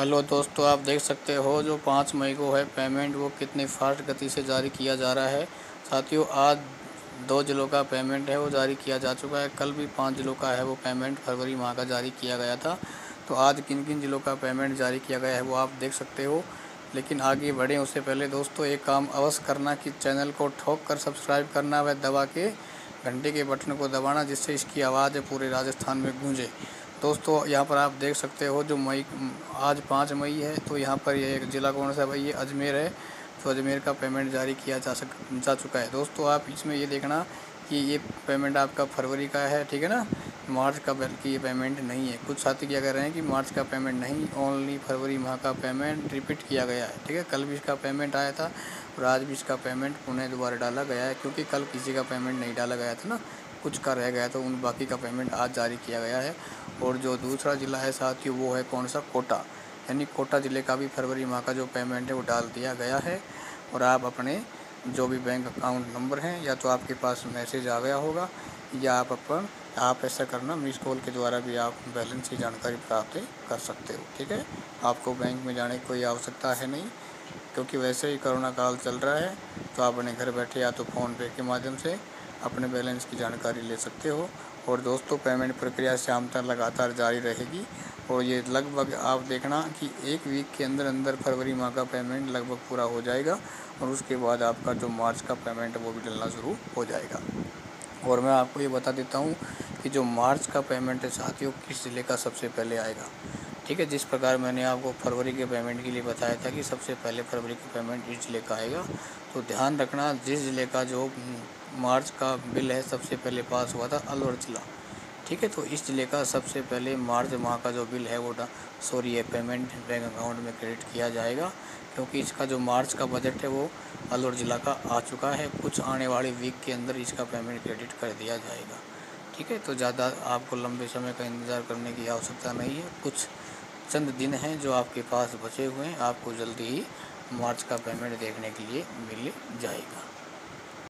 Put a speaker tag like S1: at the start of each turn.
S1: Hello दोस्तों, आप देख सकते हो जो पाँच मई को है। पेमेंट वो कितनी फास्ट गति से जारी किया जा रहा है। साथियों, आज दो जिलों का पेमेंट है, वो जारी किया जा चुका है। कल भी पाँच जिलों का है वो पेमेंट, फरवरी माह का जारी किया गया था। तो आज किन किन जिलों का पेमेंट जारी किया गया है वो आप देख सकते हो। लेकिन आगे बढ़ें, उससे पहले दोस्तों, एक काम अवश्य करना कि चैनल को ठोक कर सब्सक्राइब करना व दबा के घंटे के बटन को दबाना, जिससे इसकी आवाज़ पूरे राजस्थान में गूंजे। दोस्तों, यहाँ पर आप देख सकते हो जो मई, आज पाँच मई है तो यहाँ पर ये एक ज़िला कौन सा भाई? ये अजमेर है तो अजमेर का पेमेंट जारी किया जा सक, जा चुका है। दोस्तों, आप इसमें ये देखना कि ये पेमेंट आपका फरवरी का है, ठीक है ना? मार्च का बल्कि ये पेमेंट नहीं है। कुछ साथी क्या कह रहे हैं कि मार्च का पेमेंट नहीं ओनली फरवरी माह का पेमेंट रिपीट किया गया है, ठीक है? कल भी इसका पेमेंट आया था। और आज भी इसका पेमेंट पुनः दोबारा डाला गया है, क्योंकि कल किसी का पेमेंट नहीं डाला गया था ना। कुछ का रह गया तो उन बाकी का पेमेंट आज जारी किया गया है। और जो दूसरा ज़िला है साथियों, वो है कौन सा? कोटा। यानी कोटा ज़िले का भी फरवरी माह का जो पेमेंट है, वो डाल दिया गया है। और आप अपने जो भी बैंक अकाउंट नंबर हैं, या तो आपके पास मैसेज आ गया होगा, या आप अपन, आप ऐसा करना मिस कॉल के द्वारा भी आप बैलेंस की जानकारी प्राप्त कर सकते हो, ठीक है? आपको बैंक में जाने की कोई आवश्यकता है नहीं। क्योंकि वैसे ही कोरोना काल चल रहा है तो आप अपने घर बैठे या तो फ़ोन पे के माध्यम से अपने बैलेंस की जानकारी ले सकते हो। और दोस्तों, पेमेंट प्रक्रिया शाम तक लगातार जारी रहेगी। और ये लगभग आप देखना कि एक वीक के अंदर अंदर फरवरी माह का पेमेंट लगभग पूरा हो जाएगा और उसके बाद आपका जो मार्च का पेमेंट वो भी डलना शुरू हो जाएगा। और मैं आपको ये बता देता हूँ कि जो मार्च का पेमेंट है, साथियों, किस ज़िले का सबसे पहले आएगा? ठीक है, जिस प्रकार मैंने आपको फरवरी के पेमेंट के लिए बताया था कि सबसे पहले फरवरी का पेमेंट इस ज़िले का आएगा। तो ध्यान रखना, जिस ज़िले का जो मार्च का बिल है, सबसे पहले पास हुआ था अलवर ज़िला। ठीक है तो इस ज़िले का सबसे पहले मार्च माह का जो बिल है, वो सॉरी है पेमेंट बैंक अकाउंट में क्रेडिट किया जाएगा, क्योंकि इसका जो मार्च का बजट है, वो अलवर ज़िला का आ चुका है। कुछ आने वाले वीक के अंदर इसका पेमेंट क्रेडिट कर दिया जाएगा। ठीक है तो ज़्यादा आपको लंबे समय का इंतज़ार करने की आवश्यकता नहीं है। कुछ चंद दिन हैं जो आपके पास बचे हुए हैं। आपको जल्दी ही मार्च का पेमेंट देखने के लिए मिल जाएगा।